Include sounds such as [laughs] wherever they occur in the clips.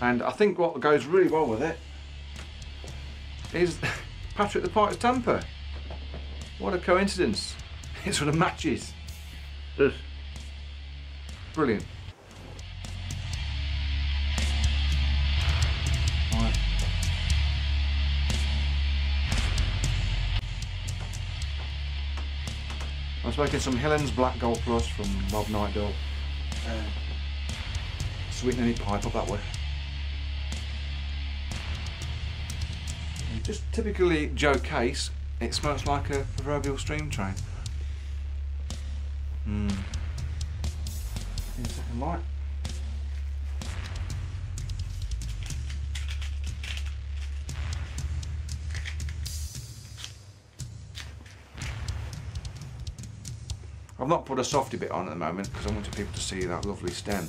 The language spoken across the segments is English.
And I think what goes really well with it is [laughs] Patrick the Pipe's tamper. What a coincidence. [laughs] It sort of matches. Just Brilliant. Right. I'm smoking some Helen's Black Gold Plus from Bob Knightdor. Uh, sweeten any pipe up that way. Just typically Joe Case, it smells like a proverbial stream train. Hmm. Second light. I've not put a softy bit on at the moment because I wanted people to see that lovely stem.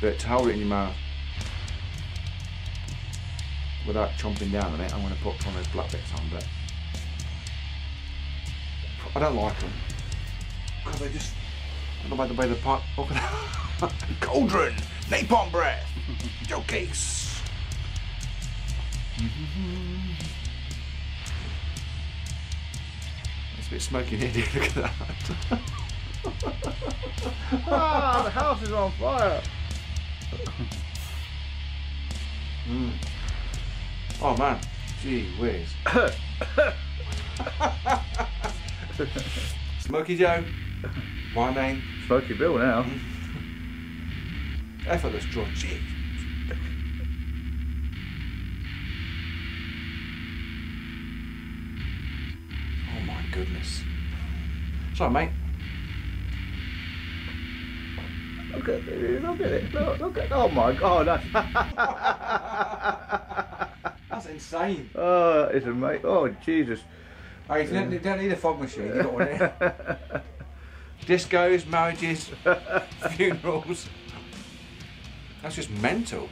But to hold it in your mouth without chomping down on it, I'm going to put one of those black bits on. But I don't like them because they just I don't like the way the pot. [laughs] Look at that. Cauldron, napalm breath, [laughs] Joe Case. It's a bit smoky in here. [laughs] Look at that. ah, the house is on fire. Oh man, gee whiz. [coughs] Smoky Joe, my name, Smoky Bill now. Hmm. effortless draw. Gee. Oh my goodness. Sorry, mate. Look at it. Look at it. Look, look at. It. Oh my God. [laughs] Insane. oh, it's amazing. Oh Jesus. Hey, you don't, you don't need a fog machine. You got one here. [laughs] Discos, marriages, [laughs] funerals. That's just mental.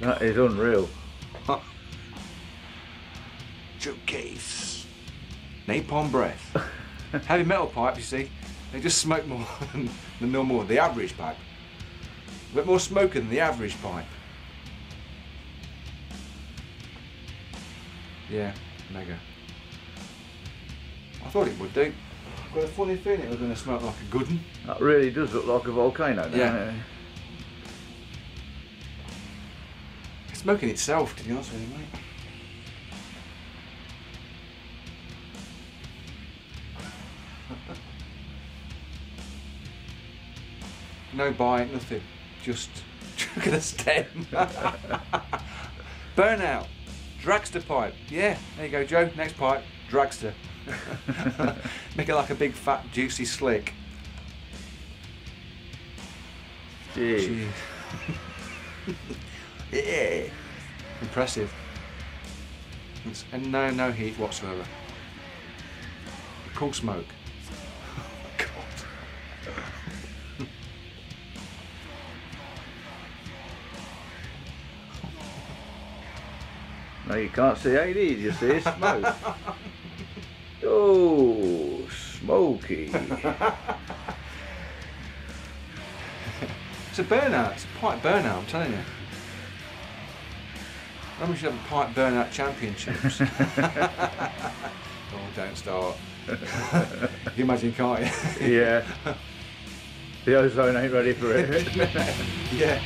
That is unreal. Joe Case. Napalm breath. [laughs] Heavy metal pipe, you see, they just smoke more than the normal, the average pipe. A bit more smoker than the average pipe. Yeah, mega. I thought it would do. I've got a funny feeling it was going to smoke like a good one. That really does look like a volcano. Now. Yeah. It's smoking itself, to be honest with you, mate. [laughs] no bite, nothing. Just look at the stem. [laughs] Burnout. Dragster pipe. Yeah, there you go, Joe. Next pipe. Dragster. [laughs] Make it like a big, fat, juicy slick. Gee. Jeez. [laughs] yeah. Impressive. It's, and no, no heat whatsoever. Cool smoke. No, you can't see AD. You see it's smoke. [laughs] oh, smoky. It's a burnout. It's a pipe burnout, I'm telling you. When we should have a pipe burnout championships. [laughs] oh, don't start. [laughs] you imagine, can't you? yeah. The ozone ain't ready for it. yeah.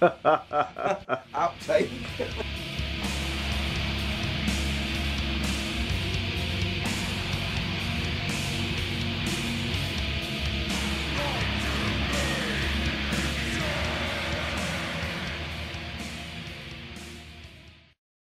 [laughs] Outtake. [laughs]